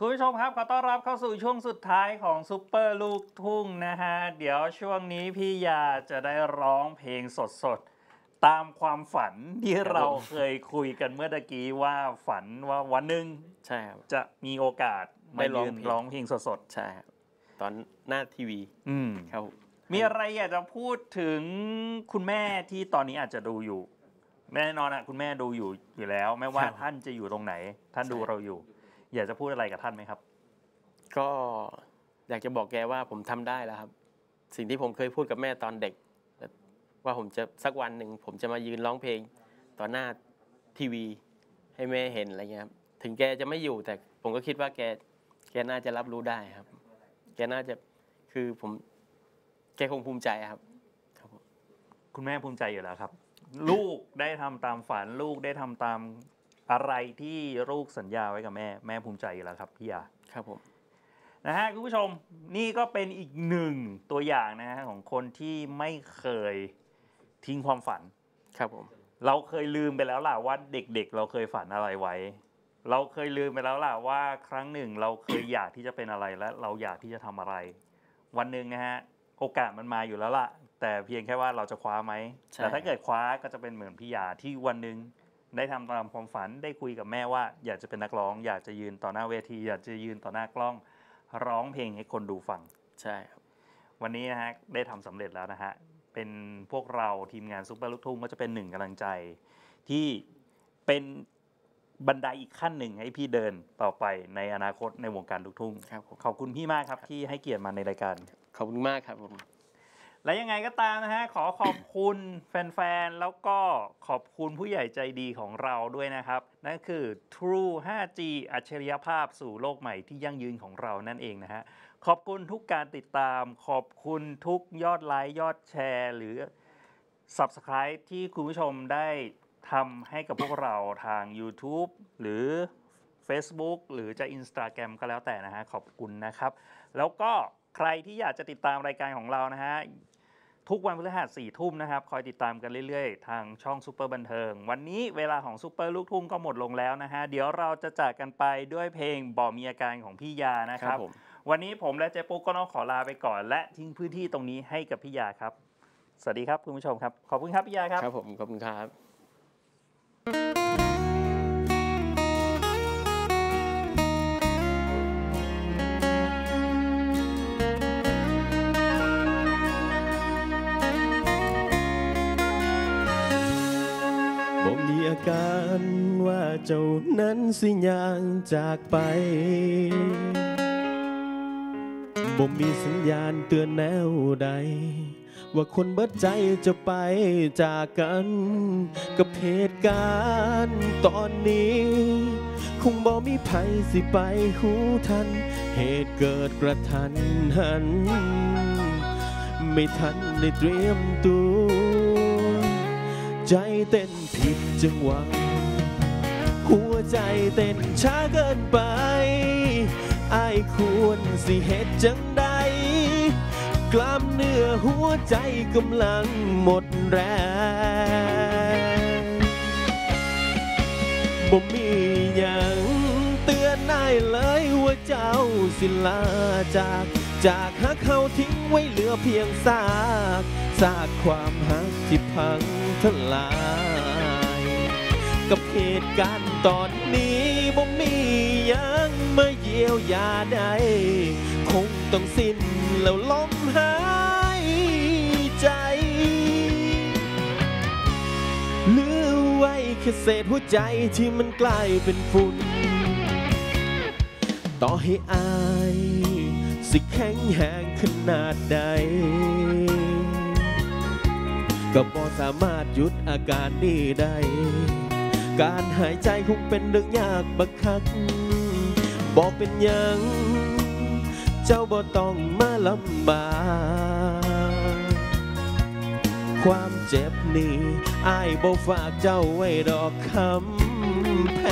คุณผู้ชมครับขอต้อนรับเข้าสู่ช่วงสุดท้ายของซุปเปอร์ลูกทุ่งนะฮะ เดี๋ยวช่วงนี้พี่ยาจะได้ร้องเพลงสดๆ ตามความฝันที่ครับเราผมเคยคุยกันเมื่อตะกี้ว่าฝันว่าวันหนึ่งใช่ครับจะมีโอกาสมาได้ร้องยืนเพลงร้องเพลงสดใช่ครับตอนหน้าทีวีๆอืมครับมีอะไรอยากจะพูดถึงคุณแม่ที่ตอนนี้อาจจะดูอยู่แน่นอนอะคุณแม่ดูอยู่อยู่แล้ว ไม่ว่าท่านจะอยู่ตรงไหน ท่านดูเราอยู่ อยากจะพูดอะไรกับท่านไหมครับ ก็อยากจะบอกแกว่าผมทำได้แล้วครับ สิ่งที่ผมเคยพูดกับแม่ตอนเด็ก ว่าผมจะสักวันหนึ่งผมจะมายืนร้องเพลงต่อหน้าทีวี ให้แม่เห็นอะไรเงี้ยครับถึงแกจะไม่อยู่แต่ผมก็คิดว่าแกแกน่าจะรับรู้ได้ครับ แกน่าจะคือผมแกคงภูมิใจครับครับผมคุณแม่ภูมิใจอยู่แล้วครับ ลูกได้ทำตามฝันลูกได้ทำตาม อะไรที่ลูกสัญญาไว้กับแม่ แม่ภูมิใจอยู่แล้วครับพี่ยาครับผมนะฮะคุณผู้ชมนี่ก็เป็นอีกหนึ่งตัวอย่างนะฮะของคนที่ไม่เคยทิ้งความฝัน ครับผม เราเคยลืมไปแล้วล่ะว่าเด็กๆ เราเคยฝันอะไรไว้ เราเคยลืมไปแล้วล่ะว่าครั้งหนึ่งเราเคยอยากที่จะเป็นอะไรและเราอยากที่จะทำอะไร วันหนึ่งนะฮะโอกาสมันมาอยู่แล้วล่ะ แต่เพียงแค่ว่าเราจะคว้าไหมใช่แต่ถ้าเกิดคว้าก็จะเป็นเหมือนพี่ยาที่วันหนึ่ง ได้ทำตามความฝันได้คุยกับแม่ว่า อยากจะเป็นนักร้อง อยากจะยืนต่อหน้าเวที อยากจะยืนต่อหน้ากล้อง ร้องเพลงให้คนดูฟัง ใช่ครับ วันนี้นะฮะได้ทำสำเร็จแล้วนะฮะ เป็นพวกเราทีมงานซุปเปอร์ลูกทุ่งก็จะเป็นหนึ่งกำลังใจ ที่เป็นบันไดอีกขั้นหนึ่งให้พี่เดินต่อไปในอนาคตในวงการลูกทุ่งครับผมขอบคุณพี่มากครับที่ให้เกียรติมาในรายการขอบคุณมากครับผม และยังไงก็ตามนะฮะขอขอบคุณแฟนๆ แล้วก็ขอบคุณผู้ใหญ่ใจดีของเราด้วยนะครับ นั่นคือ True 5G อัจฉริยภาพสู่โลกใหม่ที่ยั่งยืนของเรานั่นเองนะฮะ ขอบคุณทุกการติดตาม ขอบคุณทุกยอดไลค์ยอดแชร์ หรือ Subscribe ที่คุณผู้ชมได้ทำให้กับพวกเราทาง YouTube หรือ Facebook หรือจะ Instagram ก็แล้วแต่นะฮะ ขอบคุณนะครับ แล้วก็ ใครที่อยากจะติดตามรายการของเรานะฮะทุกวันพฤหัสสี่ทุ่มนะครับ คอยติดตามกันเรื่อยๆ ทางช่องซูเปอร์บันเทิง วันนี้เวลาของซูเปอร์ลูกทุ่งก็หมดลงแล้วนะฮะ เดี๋ยวเราจะจากกันไปด้วยเพลงบ่มีอาการของพี่ยานะคครัรับบผมวันนี้ผมและเจ๊ปุ๊กก็ต้องขอลาไปก่อน และทิ้งพื้นที่ตรงนี้ให้กับพี่ญาครับ สวัสดีครับคุณผู้ชมครับ ขอบคุณครับพี่ยาครับ ครับผม ขอบคุณครับบ่ การว่าเจ้านั้นสิยางจากไปบ่มีสัญญาณเตือนแนวใด ว่าคนเบิดใจจะไปจากกัน กับเหตุการณ์ตอนนี้ คงบ่มีภัยสิไปหูทัน เหตุเกิดกระทันหัน ไม่ทันได้เตรียมตัว ใจเต้นผิดจังหวะ หัวใจเต้นช้าเกินไปไอายควรสิเหตุจังใด กล้ามเนื้อหัวใจกำลังหมดแรงบ่มีหยังเตือนนายเลยว่าเจ้าสิลาจาก จากหักเขาทิ้งไว้เหลือเพียงซากซากความหักที่ พังทลาย กับเหตุการณ์ตอนนี้บ่มียังมาเยียวยาได้คงต้องสิ้นแล้วล้มหายใจ เหลือไว้แค่เศษหัวใจที่มันกลายเป็นฝุ่น ต่อให้อาย สิแข็งแหงขนาดใด ก็บ่สามารถหยุดอาการนี้ได้ การหายใจคงเป็นเรื่องยากบักคักบอกเป็นยัง เจ้าบ่ต้องมาลำบากความเจ็บนี้อายบ่ฝากเจ้าไว้ดอกคำแพ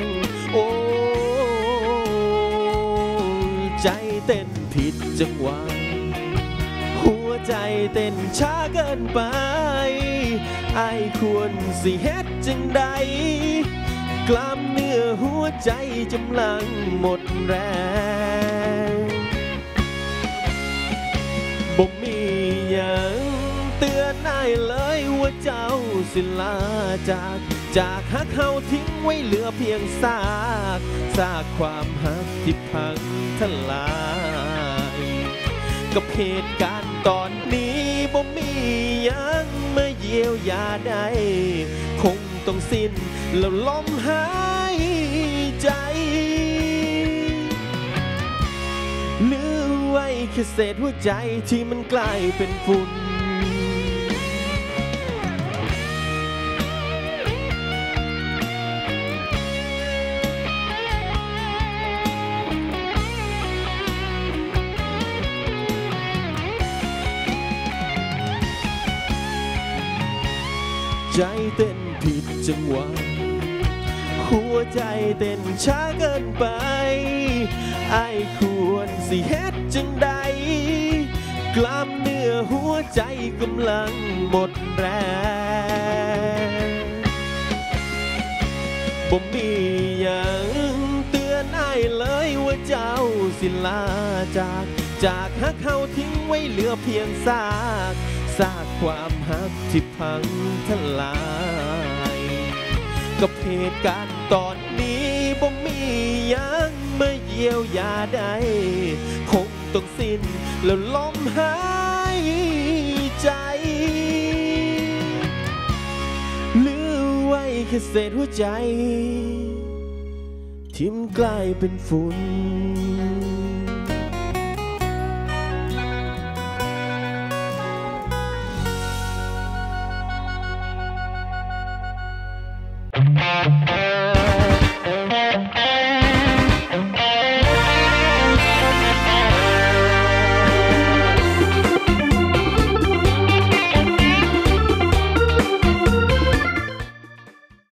งโอ้ใจเต้นผิดจังหวะ ใจเต้นช้าเกินไปไอควรสิเฮ็ดจังใด กล้ามเนื้อหัวใจจำลังหมดแรงบ่มีหยังเตือนได้เลยว่าเจ้าสิลาจาก จากฮักเฮาทิ้งไว้เหลือเพียงซาก ซากความฮักที่พังทลาย กับเหตุการณ์ตอนนี้บ่มียังมาเยียวยาได้คงต้องสิ้นแล้วลมหายใจเหลือไว้แค่เศษหัวใจที่มันกลายเป็นฝุ่น ใจเต้นผิดจังหวะ หัวใจเต้นช้าเกินไป ไอ้ควรสิเฮ็ดจังใด กล้ามเนื้อหัวใจกำลังหมดแรงบ่มีหยังเตือนไอ้เลยว่าเจ้าสิลาจาก จากฮักเฮาทิ้งไว้เหลือเพียงซาก ซากความฮักที่พังทลาย กับเหตุการณ์ตอนนี้บ่มียังมาเยียวยาได้คงต้องสิ้นแล้วลมหายใจเหลือไว้แค่เศษหัวใจ ทิ่มกลายเป็นฝุ่น